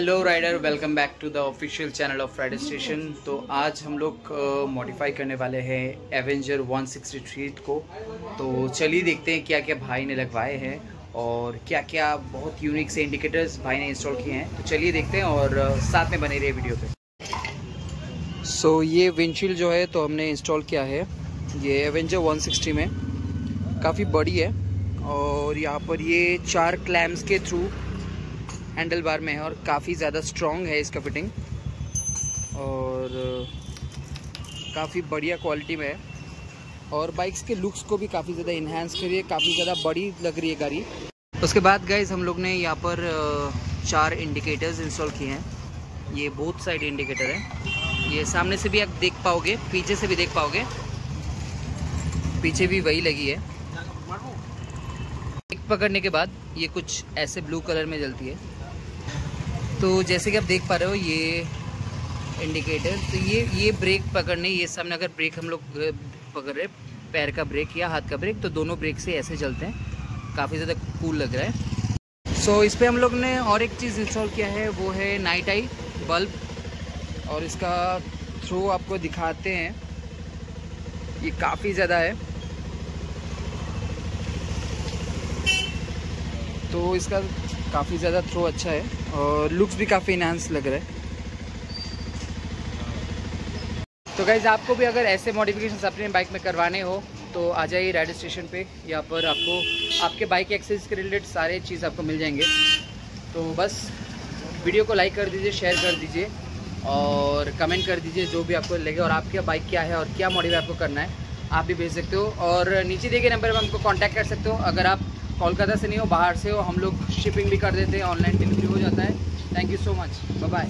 Hello rider welcome back to the official channel of rider station तो आज हम लोग मॉडिफाई करने वाले हैं एवेंजर 163 को। तो चलिए देखते हैं क्या क्या भाई ने लगवाए हैं और क्या क्या बहुत यूनिक से इंडिकेटर्स भाई ने इंस्टॉल किए हैं। तो चलिए देखते हैं और साथ में बने रहे वीडियो पे। सो so, ये विंडशील्ड जो है तो हमने इंस्टॉल किया है। ये एवेंजर 160 में काफ़ी बड़ी है और यहाँ पर ये चार क्लैम्स के थ्रू हैंडल बार में है और काफ़ी ज़्यादा स्ट्रॉन्ग है इसका फिटिंग और काफ़ी बढ़िया क्वालिटी में है। और बाइक्स के लुक्स को भी काफ़ी ज़्यादा इन्हांस करिए काफ़ी ज़्यादा बड़ी लग रही है गाड़ी। उसके बाद गाइज़ हम लोग ने यहाँ पर चार इंडिकेटर्स इंस्टॉल किए हैं। ये बोथ साइड इंडिकेटर है। ये सामने से भी आप देख पाओगे, पीछे से भी देख पाओगे। पीछे भी वही लगी है। एक पकड़ने के बाद ये कुछ ऐसे ब्लू कलर में जलती है। तो जैसे कि आप देख पा रहे हो ये इंडिकेटर तो ये ये ब्रेक पकड़ने ये सामने अगर ब्रेक हम लोग पकड़ रहे पैर का ब्रेक या हाथ का ब्रेक तो दोनों ब्रेक से ऐसे चलते हैं। काफ़ी ज़्यादा कूल लग रहा है। सो so, इस पर हम लोग ने और एक चीज़ इंस्टॉल किया है वो है नाइट आई बल्ब और इसका थ्रो आपको दिखाते हैं। ये काफ़ी ज़्यादा है। तो इसका काफ़ी ज़्यादा थ्रो अच्छा है और लुक्स भी काफ़ी इन्हांस लग रहा है। तो गाइज़ आपको भी अगर ऐसे मॉडिफिकेशन अपने बाइक में करवाने हो तो आ जाइए राइड स्टेशन पे। यहाँ पर आपको, आपके बाइक एक्सेस के रिलेटेड सारे चीज़ आपको मिल जाएँगे। तो बस वीडियो को लाइक कर दीजिए शेयर कर दीजिए और कमेंट कर दीजिए जो भी आपको लगे और आपकी बाइक क्या है और क्या मॉडिफाई आपको करना है, आप भी भेज सकते हो। और नीचे दिए गए नंबर पर हमको कांटेक्ट कर सकते हो। अगर आप कोलकाता से नहीं हो, बाहर से हो, हम लोग शिपिंग भी कर देते हैं ऑनलाइन डिलीवरी हो जाता है। Thank you so much bye